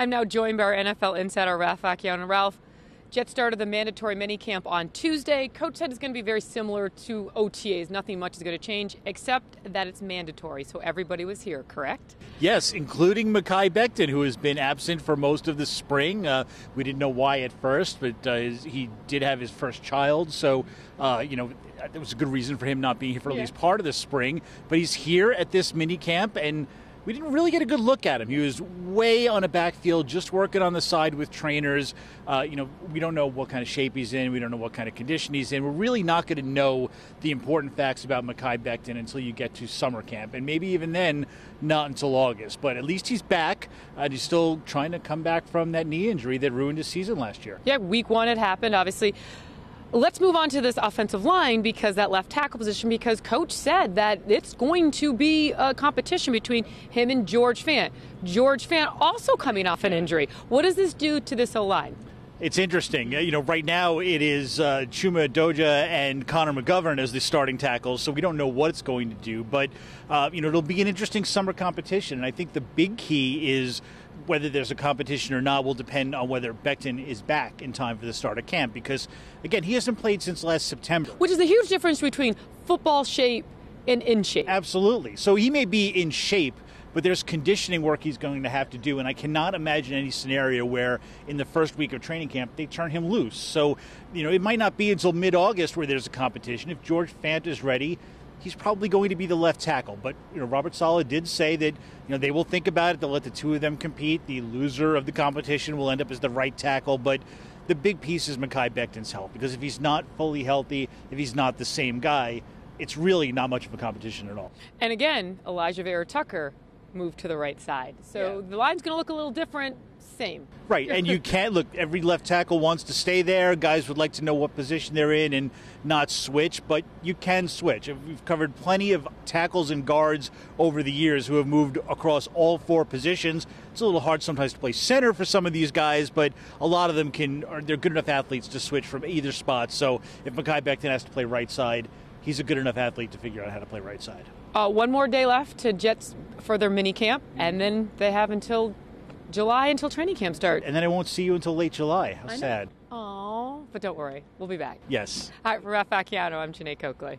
I'm now joined by our NFL insider, Ralph Vacchiano. Ralph, Jets started the mandatory minicamp on Tuesday. Coach said it's going to be very similar to OTAs. Nothing much is going to change except that it's mandatory. So everybody was here, correct? Yes, including Mekhi Becton, who has been absent for most of the spring. Uh, we didn't know why at first, but uh, he did have his first child. So, uh, you know, there was a good reason for him not being here for at Yeah. least part of the spring. But he's here at this mini camp, and we didn't really get a good look at him. He was way on a backfield, just working on the side with trainers. Uh, you know, we don't know what kind of shape he's in. We don't know what kind of condition he's in. We're really not going to know the important facts about Mekhi Becton until you get to summer camp, and maybe even then, not until August. But at least he's back, and he's still trying to come back from that knee injury that ruined his season last year. Yeah, week one it happened, obviously. Let's move on to this offensive line because that left tackle position, because coach said that it's going to be a competition between him and George Fant. George Fant also coming off an injury. What does this do to this O line? It's interesting. Uh, You know, right now it is uh, Chuma Edoga and Connor McGovern as the starting tackles, so we don't know what it's going to do. But, uh, you know, it'll be an interesting summer competition. And I think the big key is whether there's a competition or not will depend on whether Becton is back in time for the start of camp. Because, again, he hasn't played since last September. Which is a huge difference between football shape and in shape. Absolutely. So he may be in shape, but there's conditioning work he's going to have to do. And I cannot imagine any scenario where in the first week of training camp they turn him loose. So, you know, it might not be until mid August where there's a competition. If George Fant is ready, he's probably going to be the left tackle. But, you know, Robert Saleh did say that, you know, they will think about it. They'll let the two of them compete. The loser of the competition will end up as the right tackle. But the big piece is Mekhi Becton's health because if he's not fully healthy, if he's not the same guy, it's really not much of a competition at all. And again, Alijah Vera-Tucker moved to the right side. So Yeah. the line's going to look a little different. Same. Right, and you can't look. Every left tackle wants to stay there. Guys would like to know what position they're in and not switch, but you can switch. We've covered plenty of tackles and guards over the years who have moved across all four positions. It's a little hard sometimes to play center for some of these guys, but a lot of them can. Are, they're good enough athletes to switch from either spot. So if Mekhi Becton has to play right side, he's a good enough athlete to figure out how to play right side. Uh, one more day left to Jets for their mini camp, and then they have until July until training camp starts. And then I won't see you until late July. How I sad. Oh, but don't worry, we'll be back. Yes. All right, for Ralph Vacchiano, I'm Jeane Coakley.